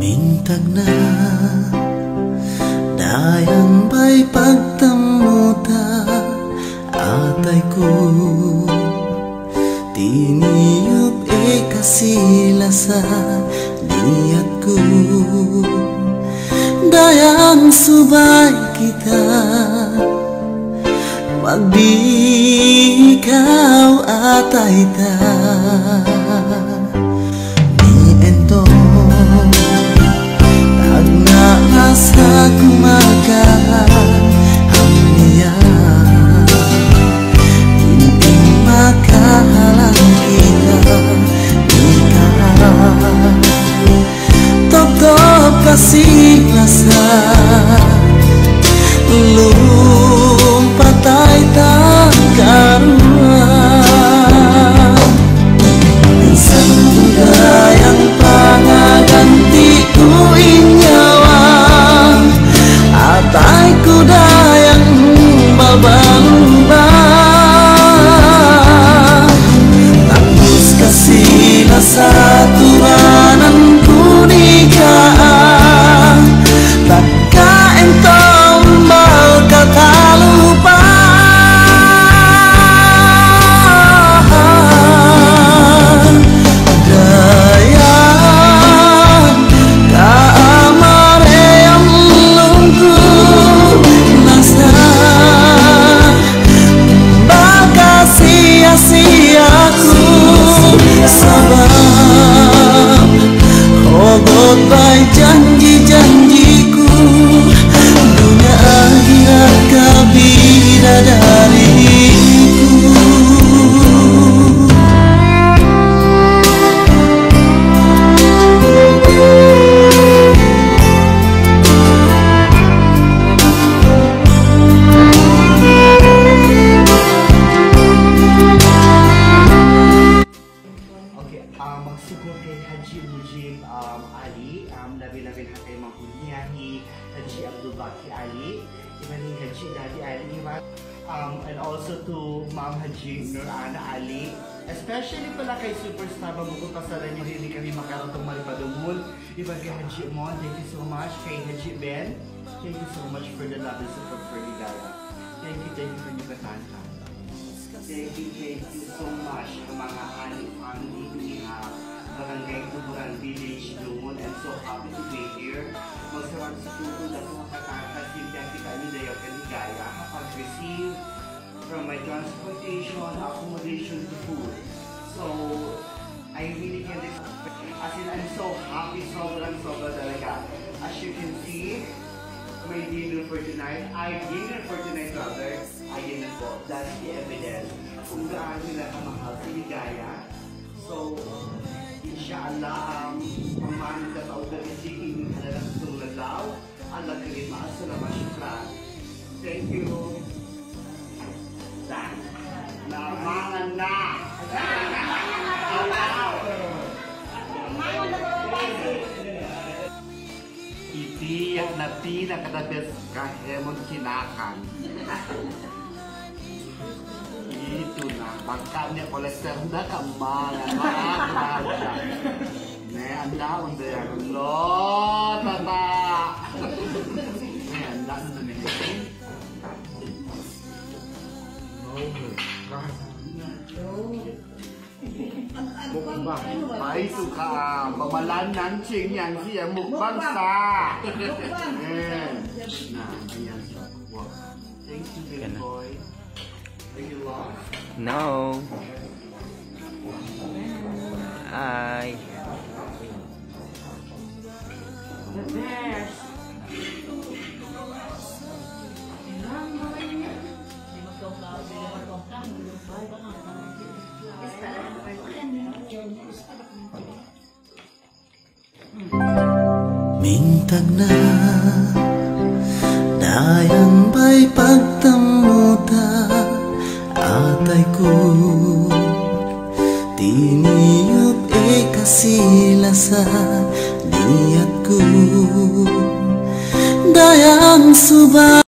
Mintag na Dayan ba'y pagtamuta? Atay ko Tiniyop e kasila sa Niyat ko Dayan subay kita. Magdi ikaw atay ta. Ni Sabah Oh goodbye labi-labi na kay Mahunyahi, Haji Abdul Baki Ali, ibaning Haji Dadi Ali, iba, um, and also to Ma'am Haji Nur Ana Ali, especially pala kay Superstar, mabugot pa sa rin hindi kami makaroon itong malipadumul, iba kay Haji Mon, thank you so much, kay Haji Ben, thank you so much for the love and support for Ligaya. Thank you, thank you for your katanta. Thank you, thank you so much sa mga ani family ni uh, Barangay Tuburan Village, Lumon. I'm so happy to be here. Magsarap sa tuto na mga sintiyan kita ni Dayo Kaligaya, kapag-receive from my transportation, accommodation to food. So, I really can't express. As in, I'm so happy, sobrang sobra talaga. As you can see, my dinner for tonight, I dinner for tonight rather, ayun na po, that's the evidence kung gaano nila kamahal si Ligaya. So, insya Allah memang kita tahu dari sini adalah sunnah Allah terima asal masyarakat. Thank you. Nah nah mangan nah. Ipiyak na pinakadabes kahemon kinakan. മക്കാന്റെ കൊലസ്റ്ററിന്റെ കമ്മാനെ അല്ലാ ഉണ്ട് അല്ലോ തട്ടാ mukbang ay suka pamalan ng ching yang siya mukbang sa. Mukbang nah ayan wow thank you big boy. No. I. The bears. Mintag na Dayang bay pagtamay Niat ikasih lasa niatku. Dayang subah